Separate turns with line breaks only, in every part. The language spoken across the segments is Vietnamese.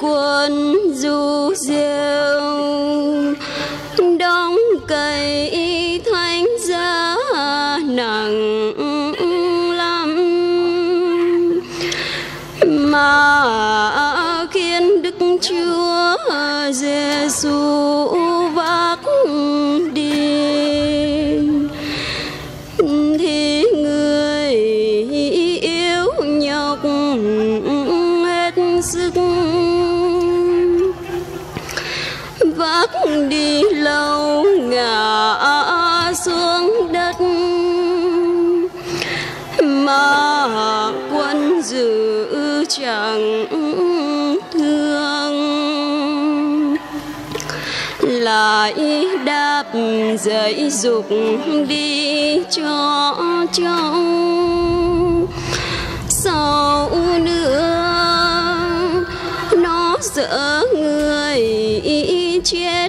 cuốn du diêu. Đóng cây thánh giá nặng lắm. Mà khiến đức chúa giêsu vác đi. Thì người yêu nhọc hết sức bước đi lâu ngã xuống đất. Mà quân giữ chẳng thương. Lại đáp dậy dục đi cho cháu. Sau nữa, nó sợ người chết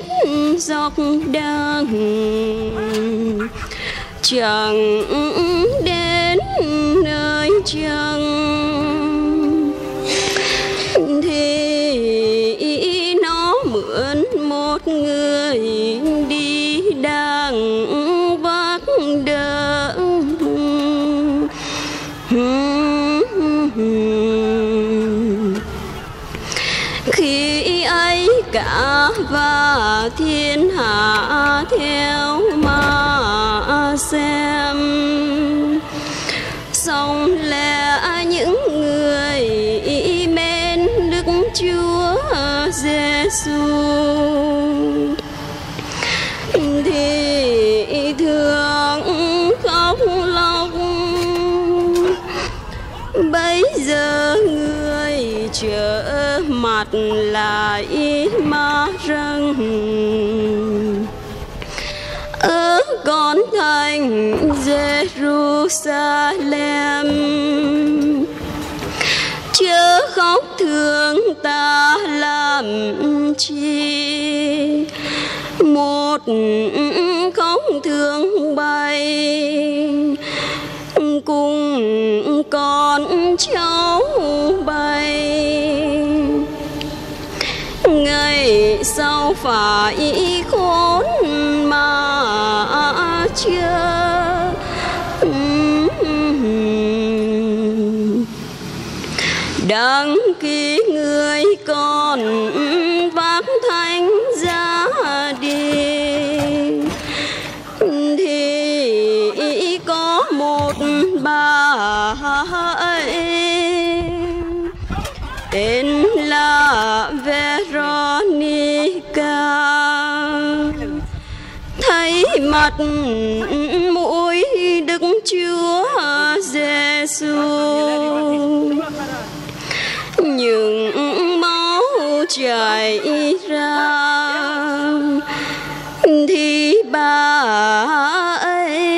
dọc đường. Chẳng đến nơi chẳng thì nó mượn một người đi đang vác đỡ khi ấy cả và thiên hạ theo mà xem. Song lẽ những người mến đức chúa giêsu thì thường khóc lóc. Bây giờ người trở mặt lại mà răng ở con thành Jerusalem. Chớ khóc thương ta làm chi. Một khóc thương bay, cùng con cháu phải khốn mà chưa? Đăng ký người con vác thanh mặt mũi Đức Chúa Giêsu những máu chảy ra thì bà ấy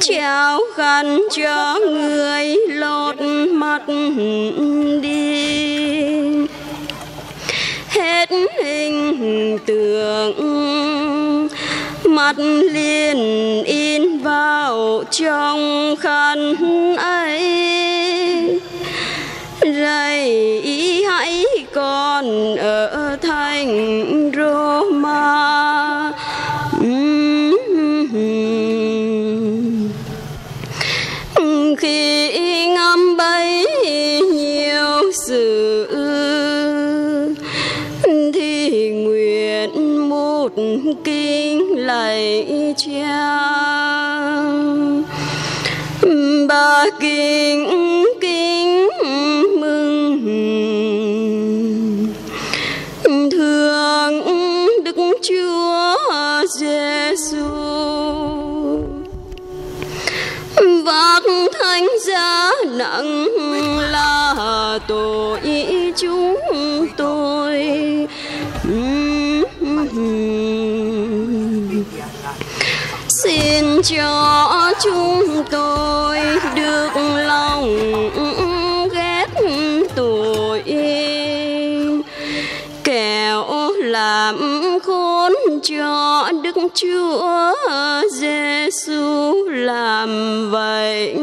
trao khăn cho người lột mặt đi. Hết hình tượng mắt liền in vào trong khăn ấy. Rầy hãy còn ở thành Roma. Khi kinh lạy cha. Ba kinh kính mừng. Thương đức chúa giêsu vác thánh giá nặng là tội chúng tôi. Xin cho chúng tôi được lòng ghét tội kẻo làm khốn cho Đức Chúa Giêsu làm vậy.